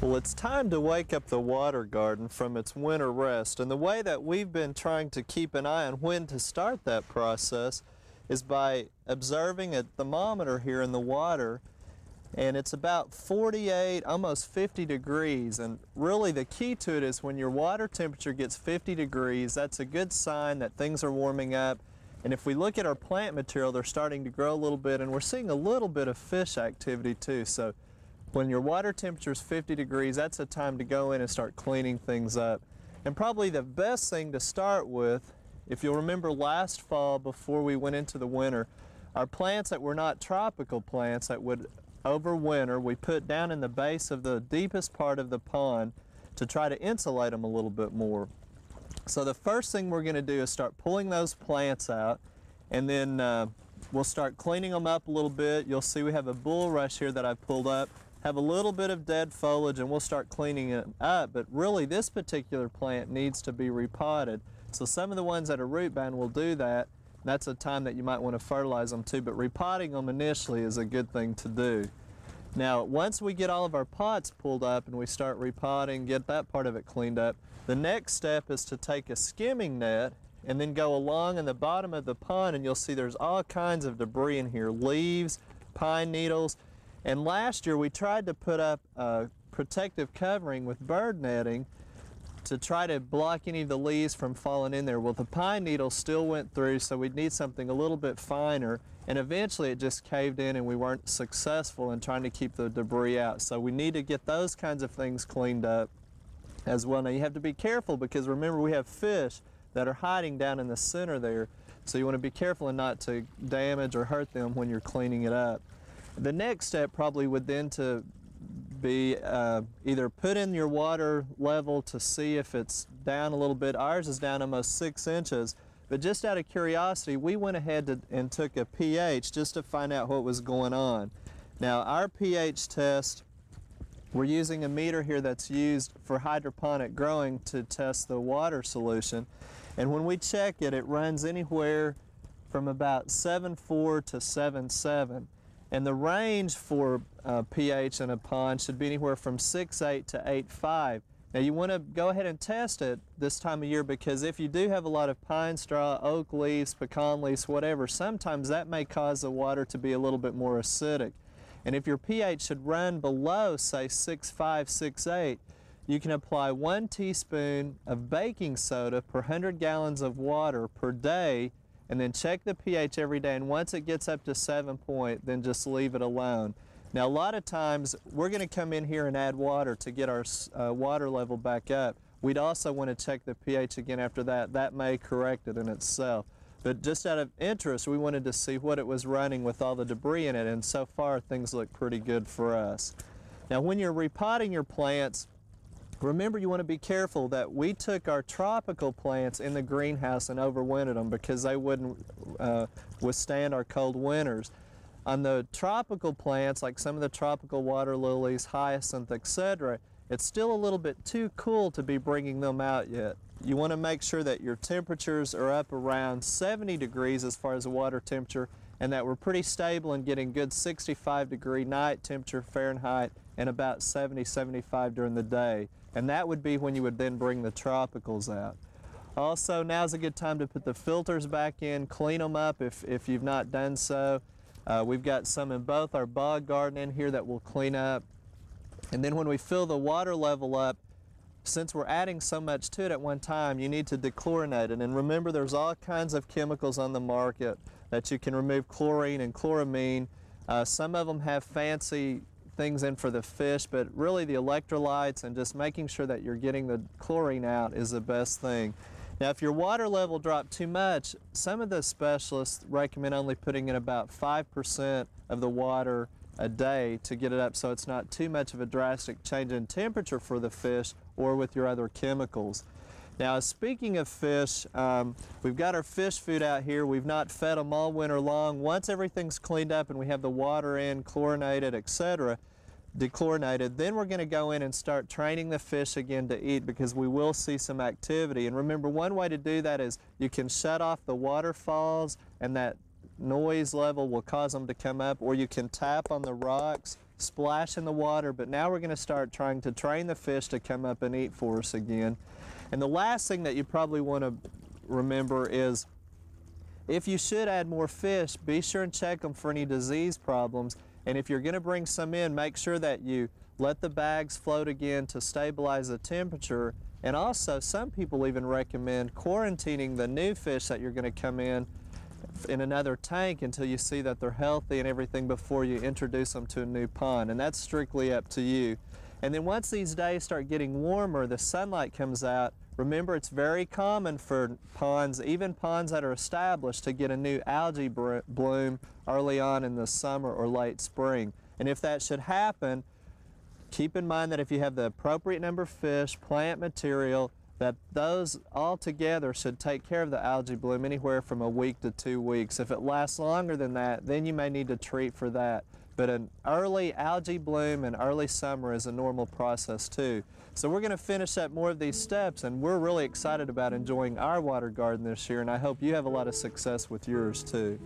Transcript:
Well, it's time to wake up the water garden from its winter rest. And the way that we've been trying to keep an eye on when to start that process is by observing a thermometer here in the water. And it's about 48, almost 50 degrees. And really the key to it is when your water temperature gets 50 degrees, that's a good sign that things are warming up. And if we look at our plant material, they're starting to grow a little bit and we're seeing a little bit of fish activity too. So when your water temperature is 50 degrees, that's a time to go in and start cleaning things up. And probably the best thing to start with, if you'll remember last fall before we went into the winter, our plants that were not tropical plants that would overwinter, we put down in the base of the deepest part of the pond to try to insulate them a little bit more. So the first thing we're going to do is start pulling those plants out and then uh, we'll start cleaning them up a little bit. You'll see we have a bulrush here that I pulled up have a little bit of dead foliage and we'll start cleaning it up, but really this particular plant needs to be repotted. So some of the ones that are root bound will do that. That's a time that you might want to fertilize them too, but repotting them initially is a good thing to do. Now, once we get all of our pots pulled up and we start repotting, get that part of it cleaned up, the next step is to take a skimming net and then go along in the bottom of the pond and you'll see there's all kinds of debris in here, leaves, pine needles, and last year we tried to put up a protective covering with bird netting to try to block any of the leaves from falling in there. Well, the pine needle still went through, so we'd need something a little bit finer. And eventually it just caved in and we weren't successful in trying to keep the debris out. So we need to get those kinds of things cleaned up as well. Now you have to be careful because remember we have fish that are hiding down in the center there. So you want to be careful and not to damage or hurt them when you're cleaning it up. The next step probably would then to be uh, either put in your water level to see if it's down a little bit. Ours is down almost six inches. But just out of curiosity, we went ahead to, and took a pH just to find out what was going on. Now, our pH test, we're using a meter here that's used for hydroponic growing to test the water solution. And when we check it, it runs anywhere from about 7.4 to 7.7. And the range for uh, pH in a pond should be anywhere from 6.8 to 8.5. Now you want to go ahead and test it this time of year because if you do have a lot of pine straw, oak leaves, pecan leaves, whatever, sometimes that may cause the water to be a little bit more acidic. And if your pH should run below, say 6.5, 6.8, you can apply one teaspoon of baking soda per 100 gallons of water per day and then check the pH every day. And once it gets up to seven point, then just leave it alone. Now, a lot of times we're going to come in here and add water to get our uh, water level back up. We'd also want to check the pH again after that. That may correct it in itself. But just out of interest, we wanted to see what it was running with all the debris in it, and so far things look pretty good for us. Now, when you're repotting your plants, Remember, you want to be careful that we took our tropical plants in the greenhouse and overwintered them because they wouldn't uh, withstand our cold winters. On the tropical plants, like some of the tropical water lilies, hyacinth, etc., it's still a little bit too cool to be bringing them out yet. You want to make sure that your temperatures are up around 70 degrees as far as the water temperature and that we're pretty stable and getting good 65 degree night temperature Fahrenheit and about 70, 75 during the day. And that would be when you would then bring the tropicals out. Also, now's a good time to put the filters back in, clean them up if, if you've not done so. Uh, we've got some in both our bog garden in here that we'll clean up. And then when we fill the water level up, since we're adding so much to it at one time, you need to dechlorinate it. And remember, there's all kinds of chemicals on the market that you can remove chlorine and chloramine. Uh, some of them have fancy things in for the fish, but really the electrolytes and just making sure that you're getting the chlorine out is the best thing. Now, if your water level dropped too much, some of the specialists recommend only putting in about 5% of the water a day to get it up so it's not too much of a drastic change in temperature for the fish or with your other chemicals. Now, speaking of fish, um, we've got our fish food out here. We've not fed them all winter long. Once everything's cleaned up and we have the water in, chlorinated, etc., dechlorinated, then we're going to go in and start training the fish again to eat because we will see some activity. And remember, one way to do that is you can shut off the waterfalls and that noise level will cause them to come up, or you can tap on the rocks splash in the water, but now we're going to start trying to train the fish to come up and eat for us again. And the last thing that you probably want to remember is if you should add more fish, be sure and check them for any disease problems. And if you're going to bring some in, make sure that you let the bags float again to stabilize the temperature. And also, some people even recommend quarantining the new fish that you're going to come in in another tank until you see that they're healthy and everything before you introduce them to a new pond. And that's strictly up to you. And then once these days start getting warmer, the sunlight comes out. Remember, it's very common for ponds, even ponds that are established, to get a new algae bloom early on in the summer or late spring. And if that should happen, keep in mind that if you have the appropriate number of fish, plant material, that those all together should take care of the algae bloom anywhere from a week to two weeks. If it lasts longer than that, then you may need to treat for that. But an early algae bloom in early summer is a normal process too. So we're going to finish up more of these steps and we're really excited about enjoying our water garden this year and I hope you have a lot of success with yours too.